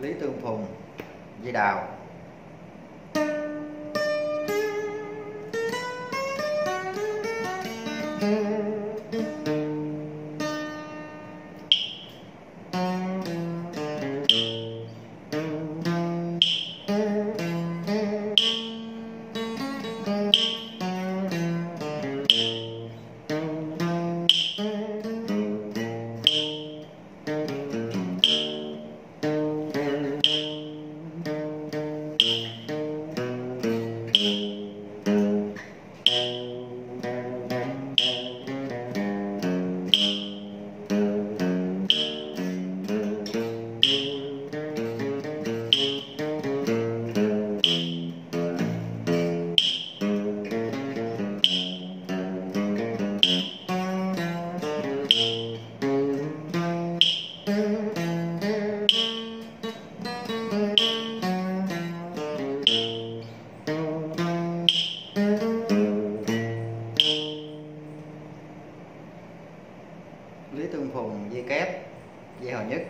Lý Tương Phùng dây đào lý tương phùng dây kép dây hò nhất.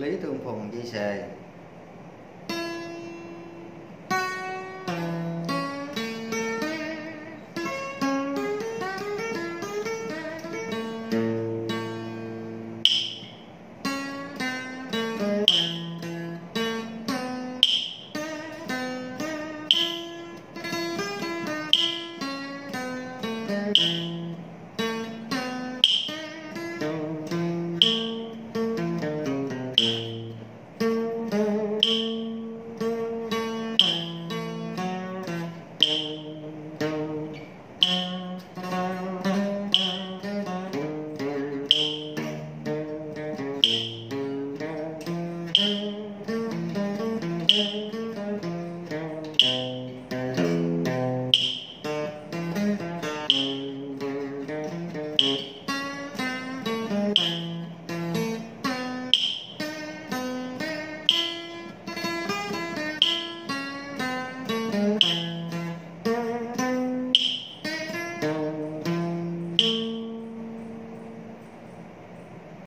lý thương phùng di xề thank you